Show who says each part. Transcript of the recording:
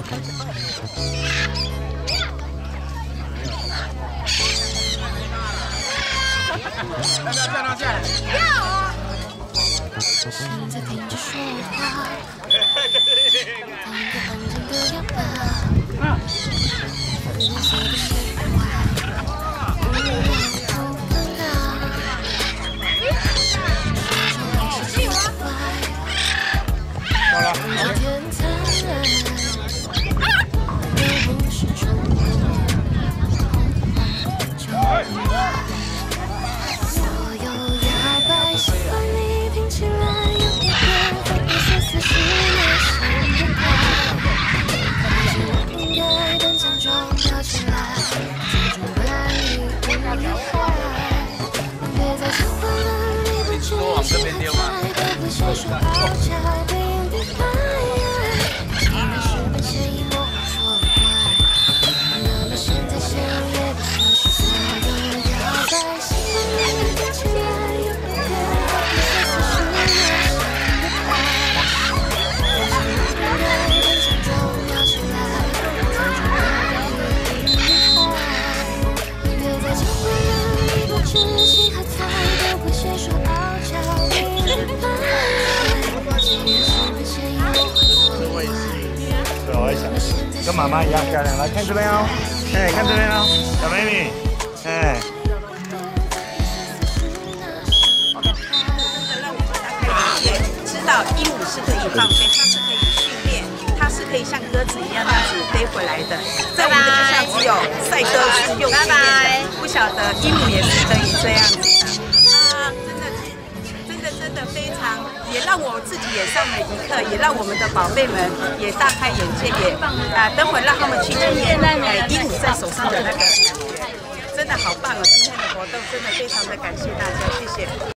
Speaker 1: 要不要站上去？要啊！我在听着说话，我在等着的呀。啊！我在等着的呀。好了，好。到下来？要。
Speaker 2: 跟妈妈一样漂亮，来看这边哦，哎，看这边哦，小美女，哎。
Speaker 3: 知道鹦鹉是可以放飞，它是可以训练，它是可以像鸽子一样那样子飞回来的。在我们的学校只有赛鸽是用训练的，不晓得鹦鹉也是可以这样子也让我们的宝贝们也大开眼界，也啊，等会让他们去体验哎衣服在手上的那个感觉，真的好棒哦！今天的活动真的非常的感谢大家，谢谢。